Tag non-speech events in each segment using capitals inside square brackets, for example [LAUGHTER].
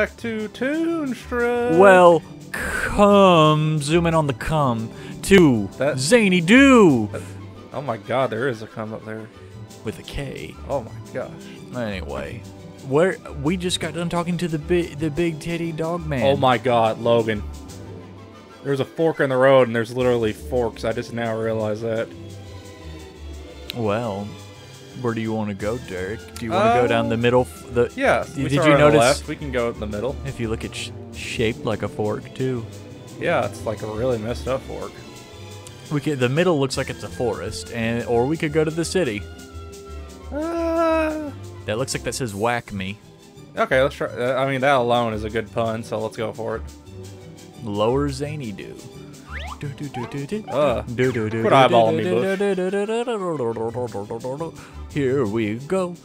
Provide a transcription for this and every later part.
Back to Toonstruck. Well, come zoom in on the come to That- Zany Doo Oh my god, there is a come up there. with a K. Oh my gosh. Anyway, where we just got done talking to the big the big titty dog man. Oh my god, Logan. There's a fork in the road and there's literally forks. I just now realize that. Well, where do you want to go, Derek? Do you want to go down the Um, middle? The Yeah. Did you start on the notice- left, we can go in the middle. If you look at sh- shaped like a fork too. Yeah, it's like a really messed up fork. We could. The middle looks like it's a forest, and or we could go to the city. Uh, That looks like that says "whack me." okay, let's try. Uh, I mean, that alone is a good pun, so let's go for it. Lower Zany do. Do do do do do. Uh, Do do do. quit do, eyeballing me, do, Here we go.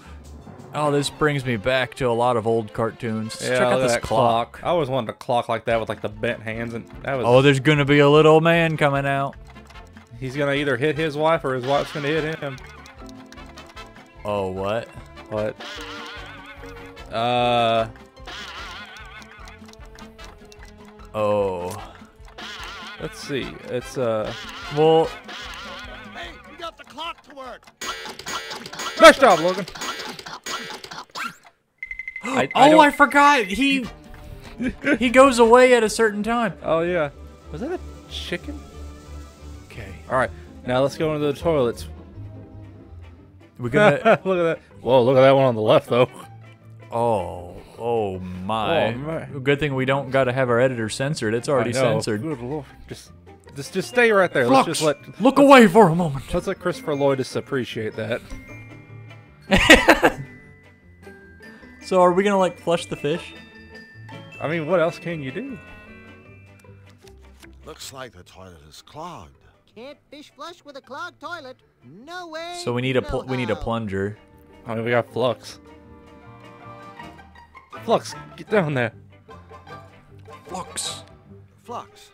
Oh, this brings me back to a lot of old cartoons. yeah, Check out this that clock. I always wanted a clock like that with like the bent hands, and that was. Oh, there's gonna be a little man coming out. He's gonna either hit his wife or his wife's gonna hit him. Oh, what? What? uh, Oh. let's see. It's uh, Well, to work. nice job, Logan. I, oh, I forgot. He he goes away at a certain time. Oh yeah. Was that a chicken? Okay. All right. Now let's go into the toilets. We're [LAUGHS] look gonna. at that. Whoa, look at that one on the left though. oh. Oh my. Oh, my. Good thing we don't got to have our editor censored. It's already censored. Good lord. Just, just, just stay right there. Flux, Let's just let look away for a moment. let's let Christopher Lloyd just appreciate that. [LAUGHS] So are we gonna like flush the fish? I mean, what else can you do? Looks like the toilet is clogged. Can't fish flush with a clogged toilet. No way. So we need a no pl- we need a plunger. I mean, we got Flux. Flux, get down there. Flux. Flux,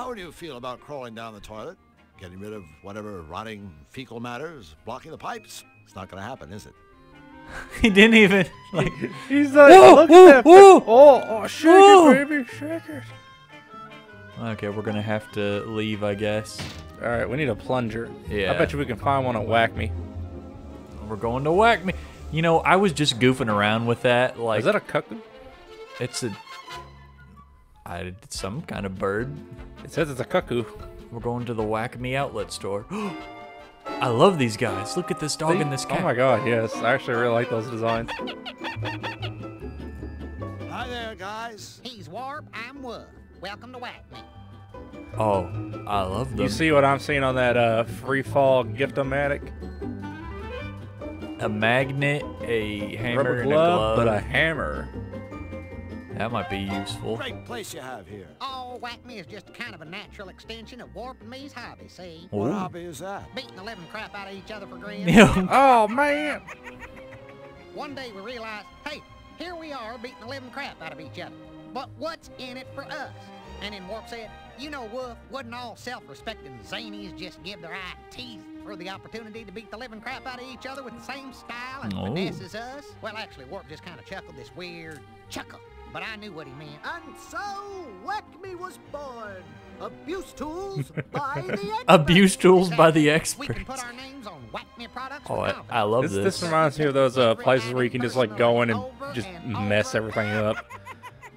how do you feel about crawling down the toilet? Getting rid of whatever rotting fecal matter is blocking the pipes? It's not going to happen, is it? [LAUGHS] He didn't even like. [LAUGHS] He's like, Whoa, look whoa, at that. whoa. Oh, oh, shake Whoa. it, baby, shake it. Okay, we're gonna have to leave, I guess. All right, we need a plunger. Yeah. I bet you we can find one at Whack Me. We're going to whack me. You know, I was just goofing around with that. Like, Is that a cuckoo? it's a, I some kind of bird. It says it's a cuckoo. We're going to the Whack Me outlet store. [GASPS] I love these guys. Look at this dog See? and this cat. Oh my god, yes. I actually really like those designs. Hi there, guys. He's Warp, I'm Woof. Welcome to Whack Me. Oh, I love them. You see what I'm seeing on that uh, free fall gift-o-matic? a magnet, a hammer, Rubber and a glove. but a hammer. That might be useful. Great place you have here. Oh, Whack Me is just kind of a natural extension of Warp and me's hobby, see? What Ooh. hobby is that? Beating the living crap out of each other for grins. [LAUGHS] Oh man! [LAUGHS] One day we realized, hey, here we are beating the living crap out of each other. But what's in it for us? And then Warp said, you know, Woof, wouldn't all self-respecting zanies just give their eye teeth for the opportunity to beat the living crap out of each other with the same style and Oh. finesse as us? Well, actually, Warp just kind of chuckled this weird chuckle. But I knew what he meant. And so, Whack Me was born. Abuse tools [LAUGHS] by the experts. Abuse tools by the experts. can put our names on Whack Me products Oh, I. I love This, this. this reminds me of those uh, places where you can just like go in and just mess everything up.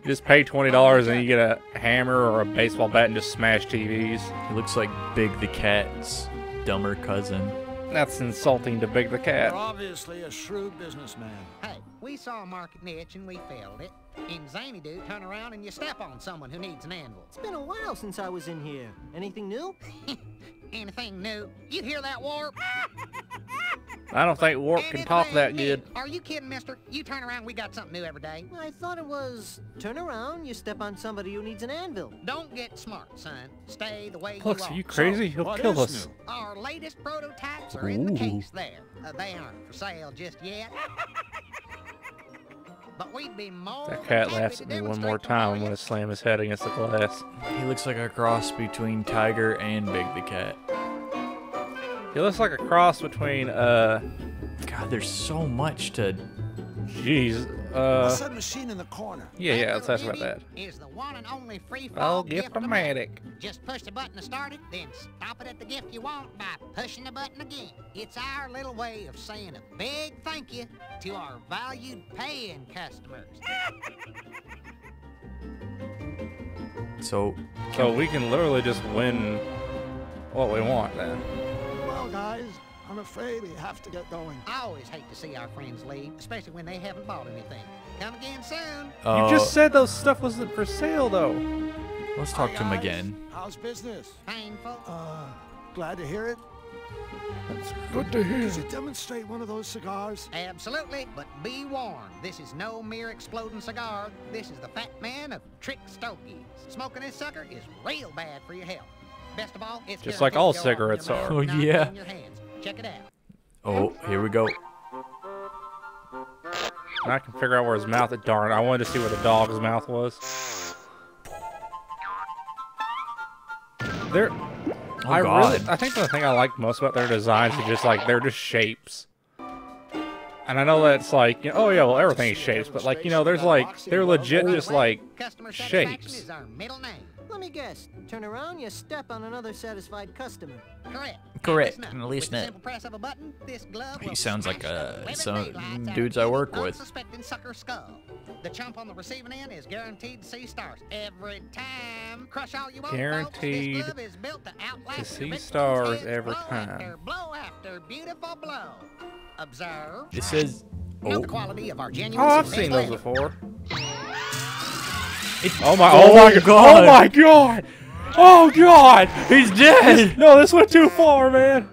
You just pay twenty dollars and you get a hammer or a baseball bat and just smash TVs. He looks like Big the Cat's dumber cousin. That's insulting to Big the You're Cat. obviously a shrewd businessman. Hey, we saw a market niche and we filled it. In Zany Dude, turn around and you step on someone who needs an anvil. It's been a while since I was in here. Anything new? [LAUGHS] Anything new? You hear that, Warp? I don't think Warp can talk that new? good. Are you kidding, mister? You turn around, we got something new every day. I thought it was turn around, you step on somebody who needs an anvil. Don't get smart, son. Stay the way Flux, you are. are you crazy? He'll What kill us. new? Our latest prototypes are in the case there. Uh, they aren't for sale just yet. [LAUGHS] That cat laughs at me one more time. I'm gonna slam his head against the glass. He looks like a cross between Tiger and Big the Cat. He looks like a cross between uh God, there's so much to Jeez. Uh, What's that machine in the corner? yeah, yeah. That Let's ask about that. beauty Is the one and only free Oh, fall gift-o-matic. Just push the button to start it, then stop it at the gift you want by pushing the button again. It's our little way of saying a big thank you to our valued paying customers. [LAUGHS] So, So we can literally just win what we want then. Well, guys, I'm afraid we have to get going. I always hate to see our friends leave, especially when they haven't bought anything. Come again soon. uh, you just said those stuff wasn't for sale though. let's talk Hi, to him guys. again. How's business? Painful. Uh, glad to hear it. That's good to hear. Could you demonstrate one of those cigars? Absolutely, but be warned, this is no mere exploding cigar. This is the Fat Man of Trick Stogies. Smoking this sucker is real bad for your health. Best of all, it's Just like guaranteed all to go on in your cigarettes are. Oh, yeah. In your hands. Check it out. Oh, here we go. I can figure out where his mouth. is. Darn, I wanted to see where the dog's mouth was. They're. Oh, I God. really. I think the thing I like most about their designs is just like they're just shapes. And I know that's like, you know, oh yeah, well everything is shapes, but like you know, there's like they're legit just like Customer satisfaction shapes. Is our middle name. Let me guess. Turn around, you step on another satisfied customer. Correct. Correct, Listen up. and With listen the up. simple press of a button, this glove He sounds like, uh, some dudes I work with. unsuspecting sucker skull. The chump on the receiving end is guaranteed to see stars every time. Crush all you want, Guaranteed folks. This glove is built to outlast to your see stars every blow time. After blow after beautiful blow. Observe. It says, Note oh, the quality of our genuine Oh, I've seen those before. It- Oh my! Oh Oh, my God. god! Oh my god! Oh god! he's dead. No, this went too far, man.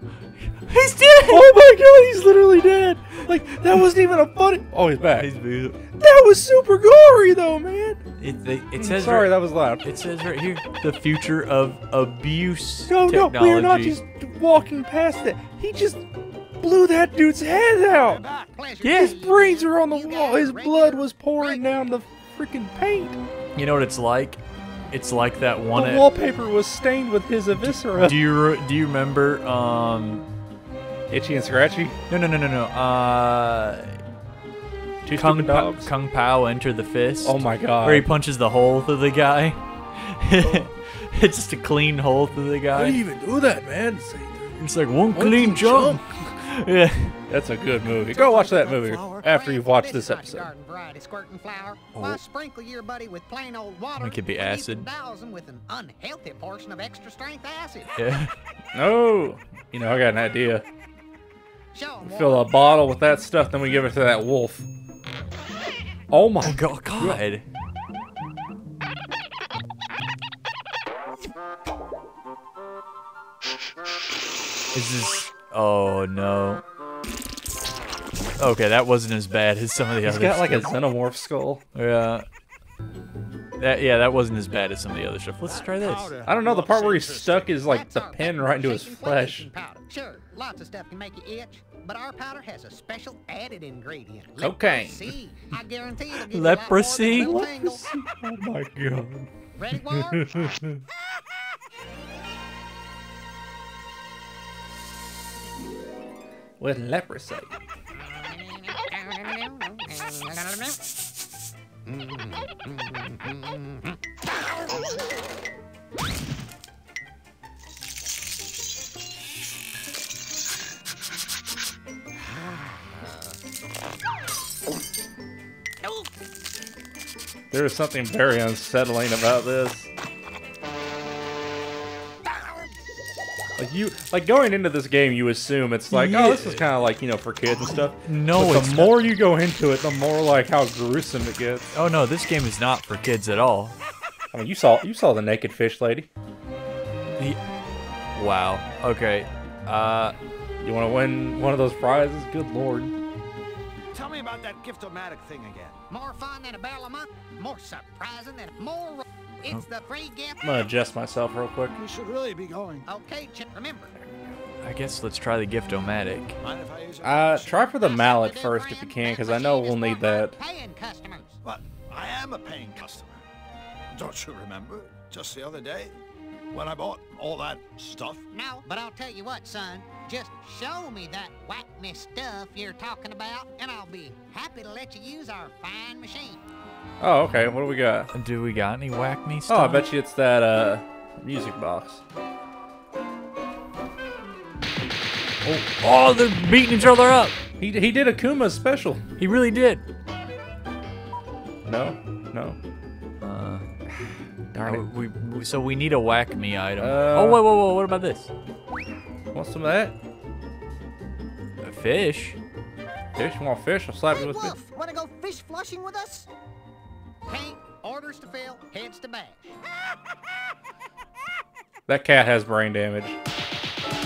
He's dead. Oh my god, he's literally dead. Like that wasn't even a funny. Oh, he's back. He's beautiful. That was super gory though, man. It, they, it mm, says Sorry, right, that was loud. it says right here the future of abuse No, no, we are not just walking past it. He just blew that dude's head out. Yeah. His brains are on the wall. His blood was pouring down the freaking paint. You know what it's like? It's like that one. The at- wallpaper was stained with his eviscera. do you do you remember? Um, Itchy and scratchy. no, no, no, no, no. Uh, Two Kung, pa- Kung Pow enter the fist. Oh my god. Where he punches the hole through the guy. [LAUGHS] it's just a clean hole through the guy. How do guy. you even do that, man? It's like one One clean clean jump. [LAUGHS] yeah. That's a good movie. Go watch that movie after you've watched this is not your episode. garden variety squirting flower. Oh. Why sprinkle your buddy with plain old water? It could be acid. can douse him with an unhealthy portion of extra strength acid. Yeah. [LAUGHS] No. You know, I got an idea. Fill a bottle with that stuff, then we give it to that wolf. Oh my Oh God. God. Is this? Oh no. Okay, that wasn't as bad as some of the He's other got like a xenomorph skull. Yeah. That yeah, that wasn't as bad as some of the other stuff. Let's try this. I don't know, the part where he stuck is like That's the our pin right into his flesh. fleshing Sure, lots of stuff can make you itch, but our powder has a special added ingredient. Cocaine. Leprosy. I guarantee it'll give you a lot more than a Leprosy? [LAUGHS] Oh my god. Ready, War? [LAUGHS] With leprosy. There is something very unsettling about this. Like you, like going into this game, you assume it's like, oh, this is kind of like you know for kids and stuff. No, but it's the not. more you go into it, the more like how gruesome it gets. Oh no, this game is not for kids at all. I mean, you saw you saw the naked fish lady. The- Wow. Okay. Uh, You want to win one of those prizes? Good lord. Tell me about that gift-o-matic thing again. More fun than a barrel a month, more surprising than more. Ro- It's the free gift. I'm gonna adjust myself real quick. We should really be going. Okay, Chip, remember. I guess let's try the Gift-O-Matic. Mind if I use your Uh, try for the mallet what we do, first if you friend. can, because I know we'll need that. Paying customers. But I am a paying customer. Don't you remember? Just the other day. when I bought all that stuff? No, but I'll tell you what, son. Just show me that whack me stuff you're talking about, and I'll be happy to let you use our fine machine. Oh, okay. What do we got? Do we got any whack me stuff? Oh. I bet you it's that uh music box. Oh, oh, they're beating each other up. He he did a Kuma special. He really did. No, no. Uh, Darn it. we, we, so we need a whack me item. Uh, oh, wait, whoa, whoa, what about this? Want some of that? A fish? Fish? You want fish? I'll slap you with fish. Wolf, wanna go fish flushing with us? Pink, orders to fill, heads to bash. That cat has brain damage.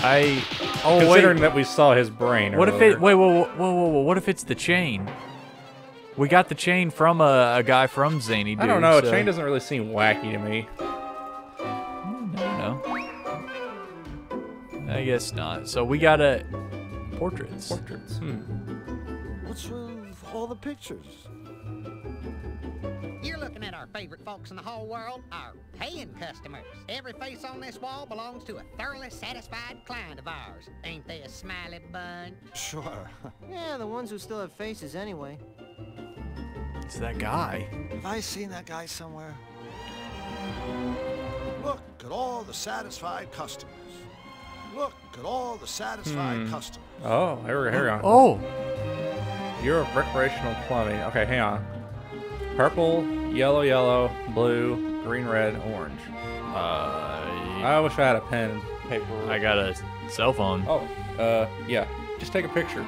I. Oh, Considering wait. that we saw his brain. What if it? Wait, whoa, whoa, whoa, whoa, whoa! What if it's the chain? We got the chain from a, a guy from Zany Dude. I don't know. so- A chain doesn't really seem wacky to me. No. I guess not. So we got a portraits. Portraits. Hmm. What's with all the pictures? You're looking at our favorite folks in the whole world, our paying customers. Every face on this wall belongs to a thoroughly satisfied client of ours. Ain't they a smiley bunch? Sure. [LAUGHS] Yeah, the ones who still have faces anyway. It's that guy. Have I seen that guy somewhere? Look at all the satisfied customers. Look at all the satisfied Hmm. customers. Oh, here we go. Here we go. Oh, You're of recreational plumbing. Okay, hang on. Purple, yellow, yellow, blue, green, red, orange. uh, I wish I had a pen and paper. I got a cell phone. Oh, uh, yeah. Just take a picture.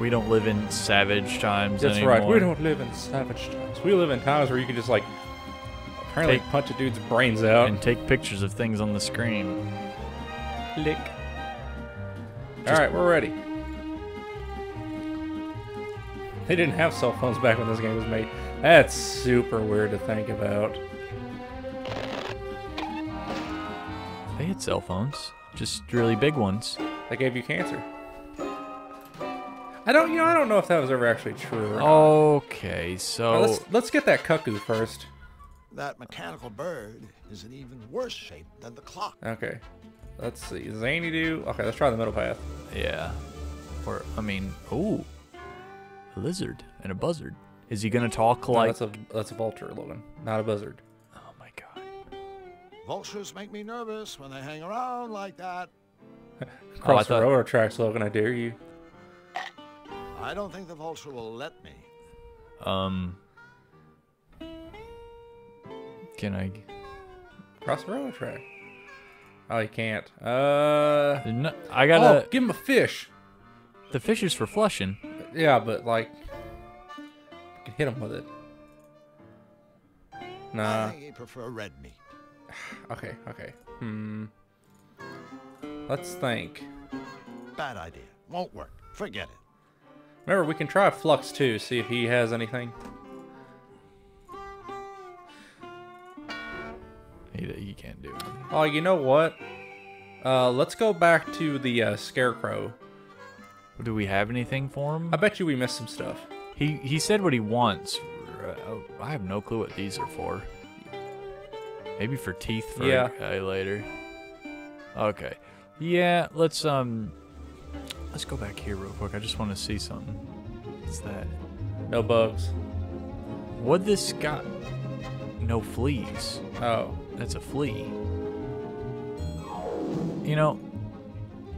We don't live in savage times That's anymore. right. We don't live in savage times. We live in times where you can just like apparently Take- punch a dude's brains out. And take pictures of things on the screen. Click. All right, we're ready. They didn't have cell phones back when this game was made. That's super weird to think about. They had cell phones, just really big ones. They gave you cancer. I don't, you know, I don't know if that was ever actually true. Or not. Okay, Now, so let's let's get that cuckoo first. That mechanical bird is in even worse shape than the clock. Okay, let's see. Zany do. Okay, let's try the middle path. yeah, or I mean, ooh, a lizard and a buzzard. Is he gonna talk No, like? that's a that's a vulture, Logan, not a buzzard. oh my god. Vultures make me nervous when they hang around like that. [LAUGHS] Cross thought- the railroad tracks, Logan. I dare you. I don't think the vulture will let me. Um, can I? Cross the railroad track. Oh, you can't. Uh. No, I Oh, gotta. give him a fish. The fish is for flushing. Yeah, but like, you can hit him with it. I Nah. think he prefer red meat. [SIGHS] Okay. Okay. Hmm. Let's think. Bad idea. Won't work. Forget it. Remember, we can try Flux too. See if he has anything. He, he can't do it. Oh, you know what? Uh, let's go back to the uh, scarecrow. Do we have anything for him? I bet you we missed some stuff. He he said what he wants. Uh, I have no clue what these are for. Maybe for teeth for Yeah. a later. Okay. Yeah, let's um let's go back here real quick. I just want to see something. What's that? No bugs. What this got? No fleas. Oh. That's a flea. You know,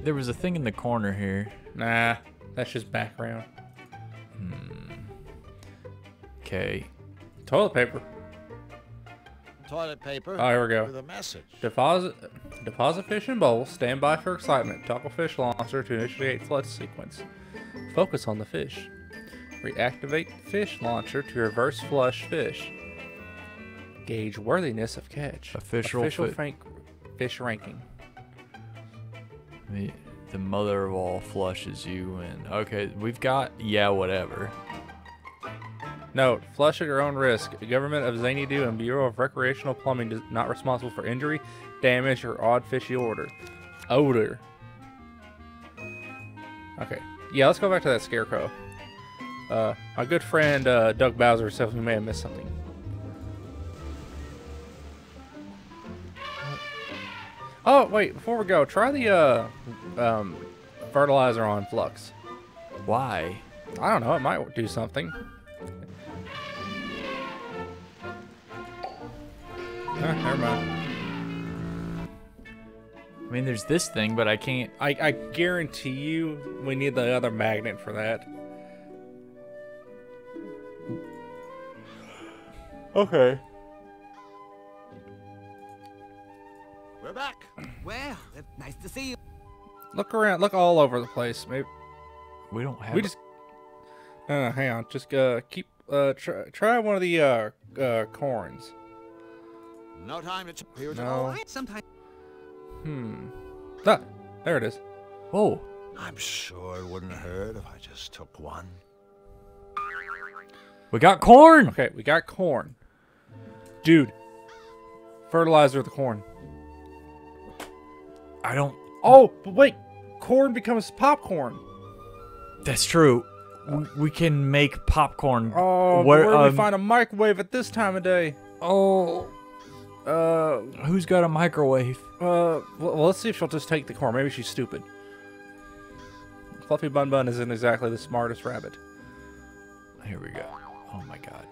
there was a thing in the corner here. Nah. That's just background. Okay. Toilet paper. Toilet paper. Oh, here we go. With a message. Deposit deposit fish in bowl. Stand by for excitement. Toggle fish launcher to initiate flush sequence. Focus on the fish. Reactivate fish launcher to reverse flush fish. Gauge worthiness of catch. Official Official fi- frank, fish ranking. The, the mother of all flushes you in. Okay, we've got yeah, whatever. Note: Flush at your own risk. The government of Xanadu and Bureau of Recreational Plumbing is not responsible for injury, damage, or odd fishy odor. Odor. Okay. Yeah, let's go back to that scarecrow. Uh, my good friend uh, Doug Bowser says we may have missed something. Oh wait, before we go, try the uh, um, fertilizer on Flux. Why? I don't know, it might do something. Ah, never mind. I mean, there's this thing, but I can't. I, I guarantee you we need the other magnet for that. Okay. Well, it's nice to see you. Look around. Look all over the place. Maybe We don't have. we just. No, no, hang on. Just uh, keep. Uh, try, try one of the uh, uh, corns. No time to. Ch- Here to No. Sometimes. Hmm. Ah, there it is. Oh. I'm sure it wouldn't hurt if I just took one. We got corn. Okay, we got corn. Dude. Fertilizer the corn. I don't. Oh, but wait. Corn becomes popcorn. That's true. We, we can make popcorn. Oh, Where, where, do um, we find a microwave at this time of day? Oh. Uh, Who's got a microwave? uh, well, well, let's see if she'll just take the corn. Maybe she's stupid. Fluffy Bun Bun isn't exactly the smartest rabbit. Here we go. Oh my god.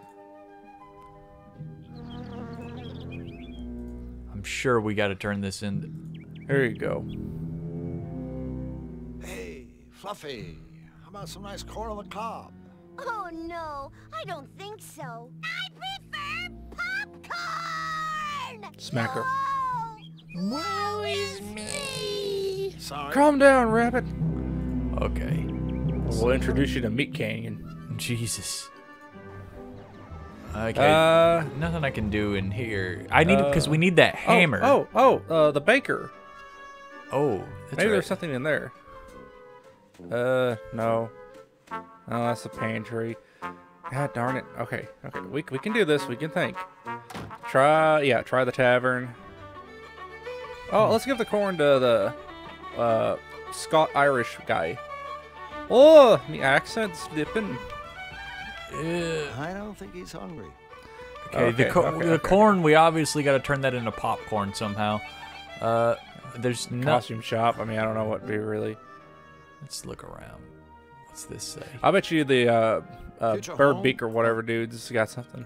I'm sure we got to turn this in. Here you go. Hey, Fluffy, how about some nice corn on the cob? Oh no, I don't think so. I prefer popcorn! Smack her. No! Woe is me! Sorry. Calm down, rabbit. Okay. We'll introduce you to Meat Canyon. Jesus. Okay. Uh, Nothing I can do in here. I need because Uh, we need that hammer. Oh, oh, oh uh, the baker. Oh, that's Maybe right. there's something in there. Uh, no. Oh, that's the pantry. God darn it. Okay, okay. We, we can do this. We can think. Try, yeah, try the tavern. Oh, let's give the corn to the uh, Scott Irish guy. Oh, the accent's dipping. Uh, I don't think he's hungry. okay, the, co- okay, the okay. corn. We obviously got to turn that into popcorn somehow. Uh, there's no. Costume shop. I mean, I don't know what to be really. Let's look around. What's this say? I bet you the uh, uh, bird home? beak or whatever dude's got something.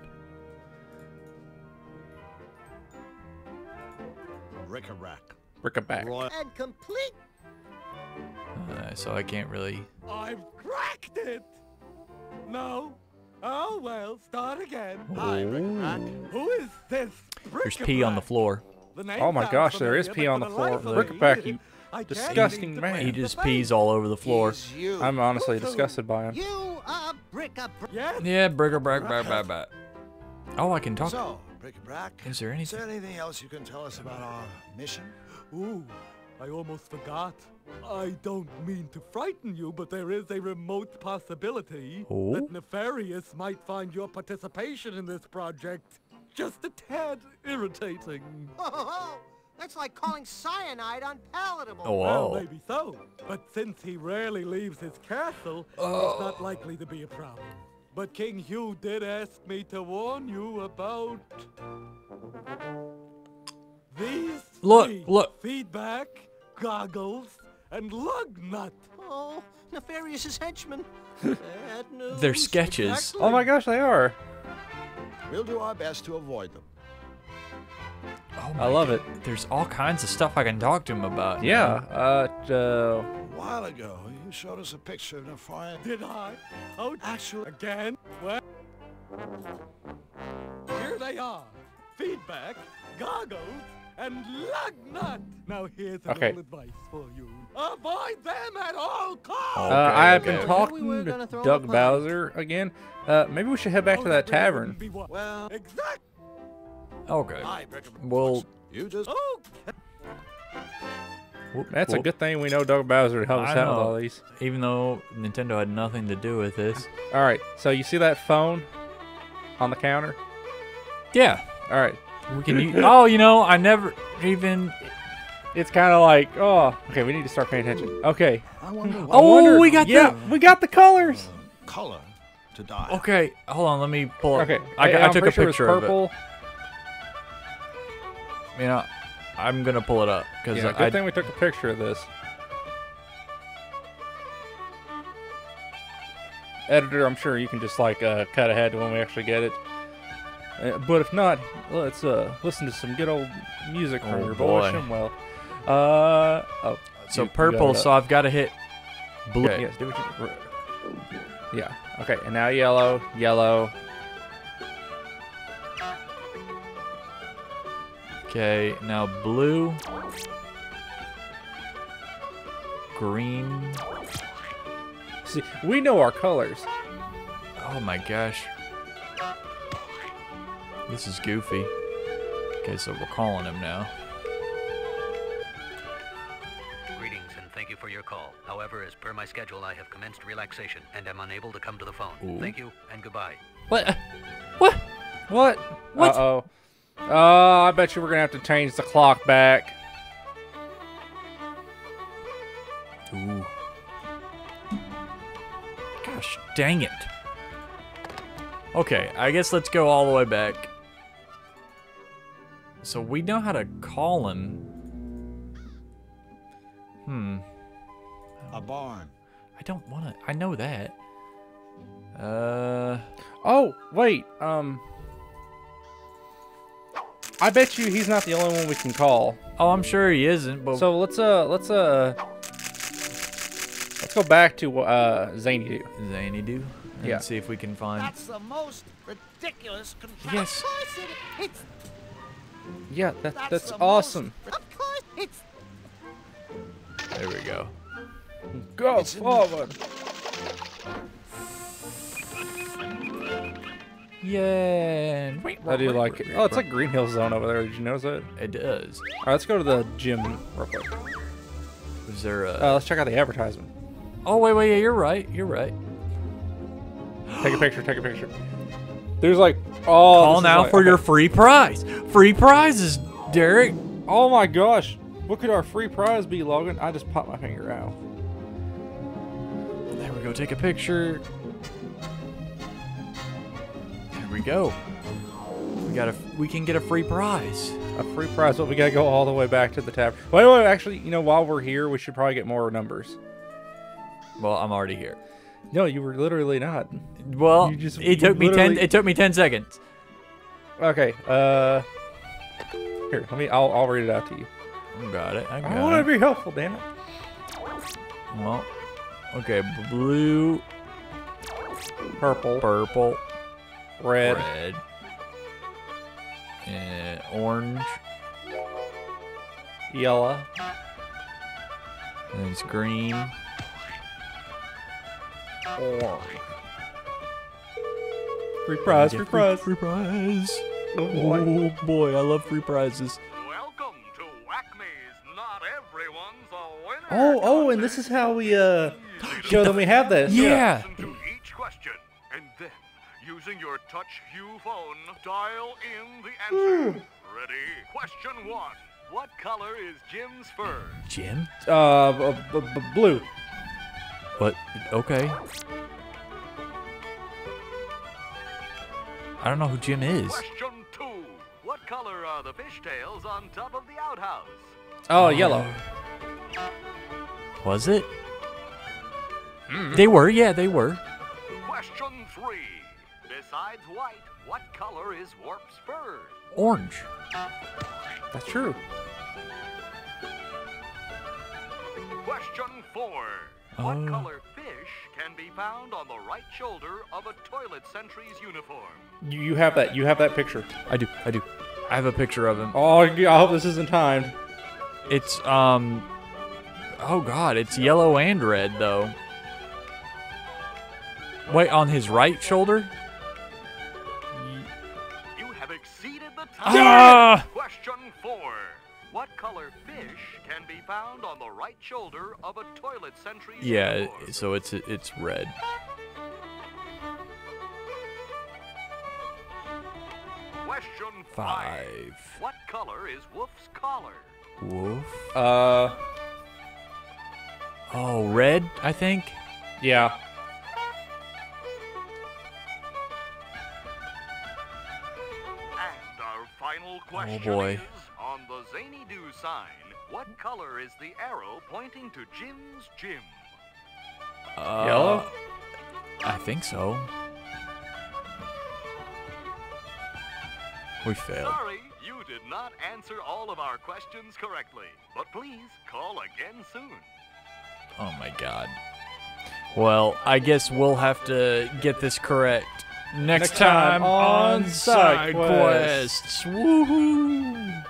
Bric-a-brac. Brick-a-back. And complete. Uh, so I can't really. I've cracked it! No? Oh well, start again. Hi, Bric-a-brac. Who is this? There's pee on the floor. The name Oh my gosh, there is pee on the floor. life of Bric-a-brac, you I disgusting man. He just pees all over the floor. I'm honestly Who- disgusted by him. You are brick up. Yes. Yeah, brick brack brack brack brack. Oh, I can talk. So, Bric-a-brac. Is there Is anything? there anything else you can tell us about our mission? Ooh, I almost forgot. I don't mean to frighten you, but there is a remote possibility Oh? that Nefarious might find your participation in this project just a tad irritating. Oh, that's like calling cyanide unpalatable. Oh, Well, maybe so. But since he rarely leaves his castle, Oh. it's not oh. likely to be a problem. But King Hugh did ask me to warn you about these Look, three. look. feedback, goggles, and lug nut. Oh, Nefarious's henchmen. [LAUGHS] Bad news. They're sketches. Exactly. Oh my gosh, they are. We'll do our best to avoid them. Oh I love God. it. There's all kinds of stuff I can talk to him about. Yeah. Uh, uh, A while ago, you showed us a picture of Nefarious. Did I? Oh, Actually, again? Well, here they are. Feedback, goggles, and lug nut. Now here's a Okay. little advice for you. Avoid them at all costs. uh, I have okay, been talking We to Doug. Bowser again. Uh, maybe we should head back to that tavern. wouldn't be wa- well, Exact. Okay. Well- you just Okay. Whoop, That's a good thing we know Doug Bowser to help us I out with all these. Even though Nintendo had nothing to do with this. All right. So you see that phone on the counter? Yeah. All right. We can use. Oh, you know, I never even. It's kind of like, oh, okay. We need to start paying attention. Okay. I wonder what Oh, wondered- we got yeah, the. we got the colors. color to die. Okay, hold on. Let me pull up. Okay. I, Hey, I I'm took a pretty sure it's picture of it. purple. You know, I'm gonna pull it up because Yeah, good I thing we took a picture of this. Editor, I'm sure you can just like uh, cut ahead to when we actually get it. Uh, but if not, let's uh, listen to some good old music from Oh, your boy boy. Shimwell. Uh, oh, so you- you purple. it So. I've got to hit blue. yes, do what you. Yeah. Okay, and now yellow, yellow. Okay, now blue, green. See, we know our colors. Oh my gosh, this is goofy. Okay, so we're calling him now. Greetings and thank you for your call. However, as per my schedule, I have commenced relaxation and am unable to come to the phone. Ooh. Thank you and goodbye. What? What? What? What? Uh oh. Oh, I bet you we're gonna have to change the clock back. Ooh. Gosh, dang it. Okay, I guess let's go all the way back. So we know how to call him. Hmm. A barn. I don't want to. I know that. Uh. Oh, wait. Um. I bet you he's not the only one we can call. Oh, I'm sure he isn't. But So let's uh let's uh let's go back to uh Zany Doo. Zany do. And Yeah. see if we can find. That's the most ridiculous contraption. Yes. Of course it, it's, Yeah, that That's that's the awesome. of course it's, There we go. Go forward. Yeah. Wait. How do you like it. Oh, it's like Green Hill Zone over there. Did you notice that? It does. All right, let's go to the gym real quick. Is there a? Uh, let's check out the advertisement. oh wait, wait. Yeah, you're right. You're right. Take a picture. Take a picture. There's like oh. Call now like- for okay. your free prize. Free prizes, Derek. Oh my gosh! What could our free prize be, Logan? I just popped my finger out. There we go. Take a picture. There we go. We got a. We can get a free prize. A free prize, but we gotta go all the way back to the tab. Wait, wait, actually, you know, while we're here, we should probably get more numbers. Well, I'm already here. No, you were literally not. Well, You just- it took me ten. It took me ten seconds. Okay, uh, here, let me. I'll, I'll read it out to you. Got it. I got I want to be helpful, damn it. Well, okay. Blue, Purple, purple, red, red, and orange. yellow, And it's green. Orange. Free prize, free prize. Free prize. Oh, boy. Oh boy, I love free prizes. Welcome to Acme's Not Everyone's a Winner. Oh, oh, and this is how we uh show them we have this. Yeah. Listen to each question, and then, using your touch hue phone, dial in the answer. Ready? Question one. What color is Jim's fur? Jim? Uh, b- b- b- blue. What? Okay. I don't know who Jim is. Question two. What color are the fishtails on top of the outhouse? Oh, oh. yellow. Was it? Mm-hmm. They were, yeah, they were. Question three. Besides white, what color is Warp's fur? Orange. That's true. Question four. What Oh. color fish can be found on the right shoulder of a toilet sentry's uniform? You, you have that. You have that picture. I do, I do. I have a picture of him. Oh, I hope this isn't timed. It's, um. Oh god, it's yellow and red, though. Wait, on his right shoulder? You have exceeded the time. Ah! Question four. What color fish can be found on the right shoulder of a toilet sentry's Yeah, uniform? so it's it's red. Question five. Five. What color is Woof's collar? Wolf. Uh, Oh, red, I think. yeah. And our final question boy. is, On the Zany Do sign, what color is the arrow pointing to Jim's gym? Uh, Yellow? I think so. We failed. Sorry, you did not answer all of our questions correctly. But please call again soon. Oh my god. Well, I guess we'll have to get this correct next, Next time on Side Side Quests. Quests. Woohoo!